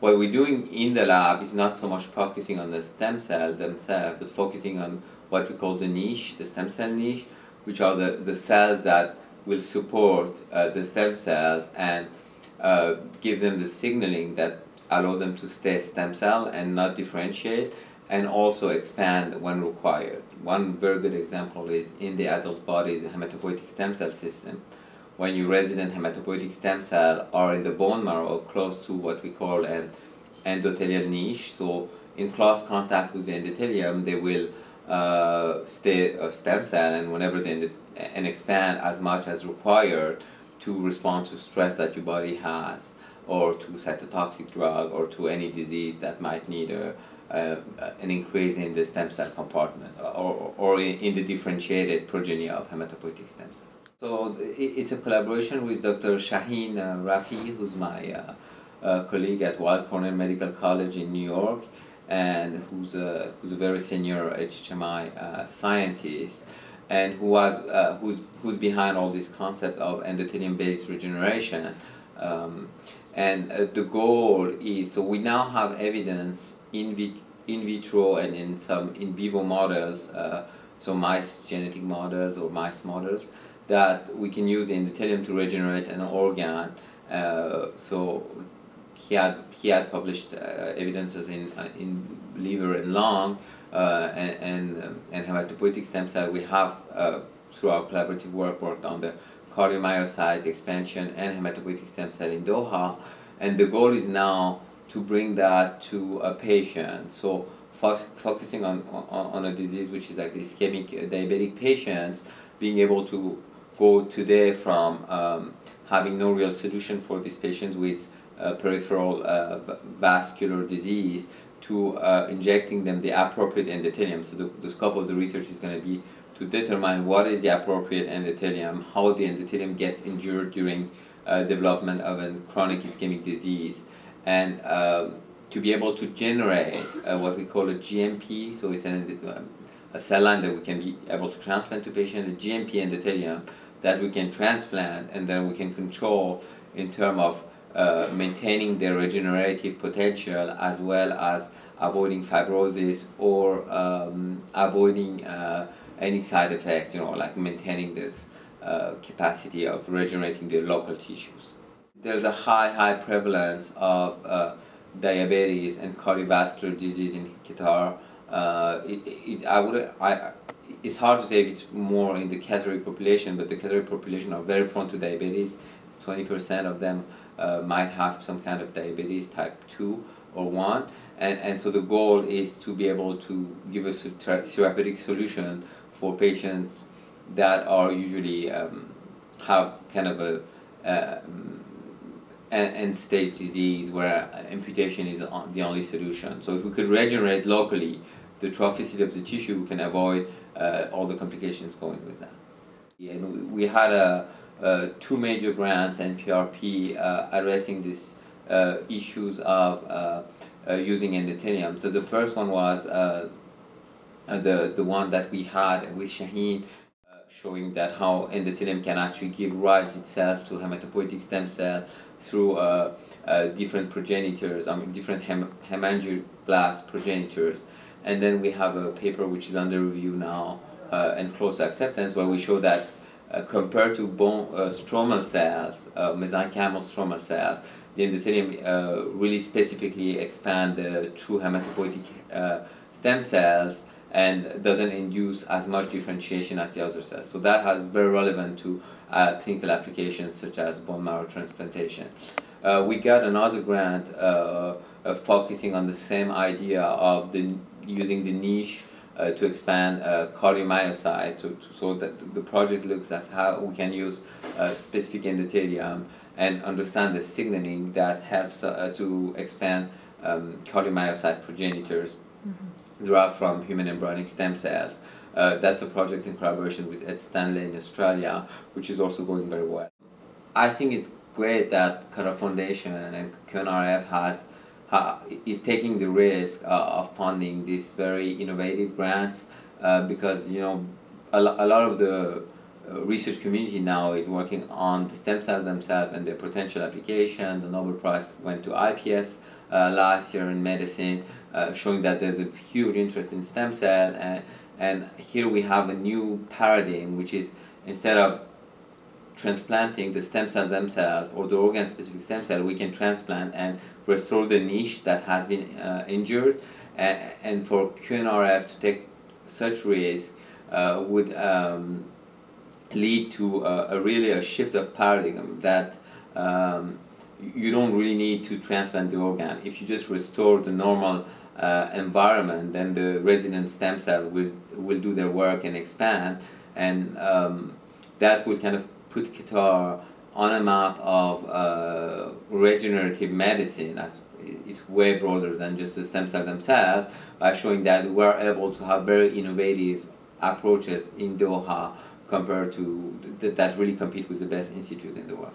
what we're doing in the lab is not so much focusing on the stem cells themselves, but focusing on what we call the niche, the stem cell niche, which are the, the cells that will support uh, the stem cells and uh, give them the signaling that allows them to stay stem cell and not differentiate and also expand when required. One very good example is in the adult body, the hematopoietic stem cell system. When your resident hematopoietic stem cell are in the bone marrow close to what we call an endothelial niche, so in close contact with the endothelium, they will uh, stay a stem cell and whenever they and expand as much as required to respond to stress that your body has or to cytotoxic drug or to any disease that might need a, an increase in the stem cell compartment or, or in the differentiated progeny of hematopoietic stem cells. So it's a collaboration with Dr. Shahin uh, Rafii, who's my uh, uh, colleague at Weill Cornell Medical College in New York, and who's a, who's a very senior HHMI scientist, and who was uh, who's who's behind all this concept of endothelium-based regeneration. Um, and uh, the goal is so we now have evidence in, vit in vitro and in some in vivo models, uh, so mice genetic models or mice models, that we can use in the endothelium to regenerate an organ. Uh, so he had he had published uh, evidences in uh, in liver and lung uh, and and, um, and hematopoietic stem cell. We have through our collaborative work worked on the cardiomyocyte expansion and hematopoietic stem cell in Doha, and the goal is now to bring that to a patient. So focusing on, on, on a disease which is like ischemic diabetic patients, being able to go today from um, having no real solution for these patients with uh, peripheral uh, vascular disease to uh, injecting them the appropriate endothelium. So the, the scope of the research is going to be to determine what is the appropriate endothelium, how the endothelium gets injured during uh, development of a chronic ischemic disease, and um, to be able to generate uh, what we call a GMP, so it's an, a cell line that we can be able to transplant to patients, a GMP endothelium that we can transplant and then we can control in terms of uh, maintaining their regenerative potential as well as avoiding fibrosis or um, avoiding uh, any side effects, you know, like maintaining this uh, capacity of regenerating the local tissues. There's a high, high prevalence of uh, diabetes and cardiovascular disease in Qatar. Uh, it, it, I would, I, it's hard to say if it's more in the Qatari population, but the Qatari population are very prone to diabetes. 20% of them uh, might have some kind of diabetes type 2 or 1. And, and so the goal is to be able to give us a therapeutic solution for patients that are usually um, have kind of a uh, end stage disease where amputation is the only solution. So if we could regenerate locally the trophicity of the tissue, we can avoid uh, all the complications going with that. Yeah, and we had a, uh, two major grants NPRP uh, addressing these uh, issues of uh, uh, using endothelium. So the first one was the the one that we had with Shahin showing that how endothelium can actually give rise itself to hematopoietic stem cell through uh, uh, different progenitors, I mean different hem hemangioblast progenitors. And then we have a paper which is under review now uh, and close acceptance where we show that uh, compared to bone uh, stromal cells, uh, mesenchymal stromal cells, the endothelium really specifically expand the true hematopoietic stem cells and doesn't induce as much differentiation as the other cells. So that has very relevant to uh, clinical applications such as bone marrow transplantation. Uh, we got another grant uh, focusing on the same idea of the, using the niche uh, to expand uh, cardiomyocyte to, to, so that the project looks at how we can use uh, specific endothelium and understand the signaling that helps to expand um, cardiomyocyte progenitors mm-hmm. Derived from human embryonic stem cells. Uh, that's a project in collaboration with Ed Stanley in Australia, which is also going very well. I think it's great that Qatar Foundation and QNRF has is taking the risk uh, of funding these very innovative grants uh, because you know a, a lot of the uh, research community now is working on the stem cells themselves and their potential application. The Nobel Prize went to iPS last year in medicine, uh, showing that there's a huge interest in stem cell, and, and here we have a new paradigm, which is instead of transplanting the stem cell themselves or the organ-specific stem cell, we can transplant and restore the niche that has been uh, injured. And, and for QNRF to take such risk uh, would um, lead to a, a, really a shift of paradigm that um, you don't really need to transplant the organ. If you just restore the normal uh, environment, then the resident stem cell will will do their work and expand, and um, that will kind of put Qatar on a map of uh, regenerative medicine. As it's way broader than just the stem cell themselves, by showing that we're able to have very innovative approaches in Doha compared to th that really compete with the best institute in the world.